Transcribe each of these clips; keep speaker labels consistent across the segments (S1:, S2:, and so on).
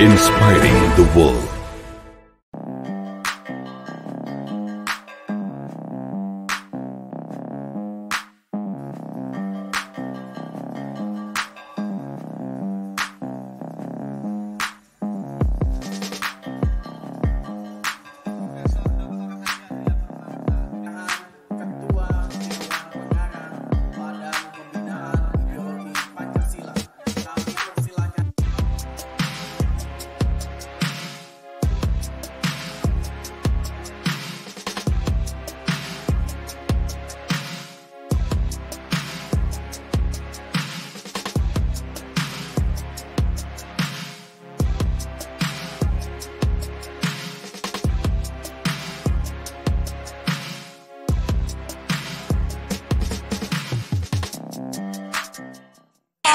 S1: Inspiring the world.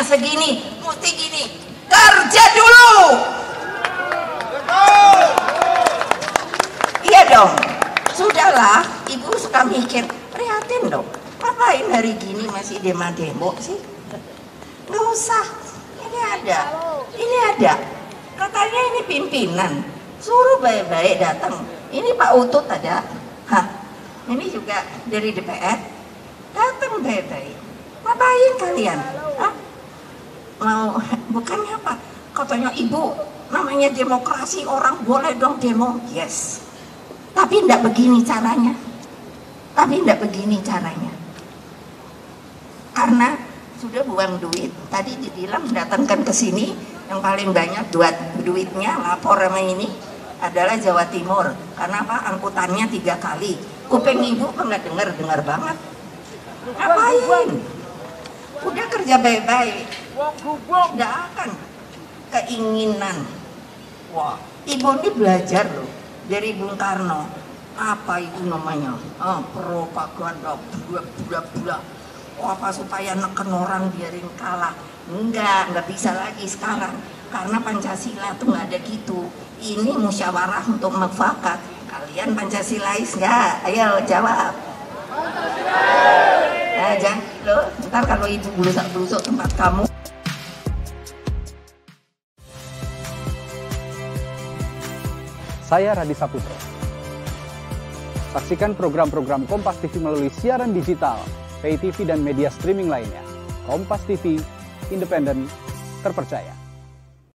S2: Segini, mesti gini. Kerja dulu. Iya dong. Sudahlah, ibu suka mikir, prihatin dong. Ngapain hari gini masih demo-demo sih? Nggak usah. Ini ada. Ini ada. Katanya ini pimpinan. Suruh baik-baik datang. Ini Pak Utut ada. Hah? Ini juga dari DPR. Datang baik-baik. Ngapain kalian? Hah? Mau bukannya apa? Katanya ibu namanya demokrasi orang boleh dong demo. Yes. Tapi tidak begini caranya. Tapi tidak begini caranya. Karena sudah buang duit. Tadi dibilang datangkan ke sini yang paling banyak duit duitnya lapor sama ini adalah Jawa Timur. Karena apa? Angkutannya tiga kali. Kuping ibu nggak dengar dengar banget. Ngapain udah kerja baik-baik. Nggak akan. Keinginan. Wah ibu ini belajar loh dari Bung Karno. Apa itu namanya? Ah, propaganda bula bula oh, apa supaya neken orang biarin kalah? Enggak nggak bisa lagi sekarang. Karena Pancasila tuh nggak ada gitu. Ini musyawarah untuk mufakat. Kalian Pancasilais nggak? Ayo jawab Nah, jangan lo, ntar kalau ibu bulusak-bulusuk tempat kamu
S3: Saya Radisa Putro. Saksikan program-program Kompas TV melalui siaran digital, pay TV dan media streaming lainnya. Kompas TV, independen, terpercaya.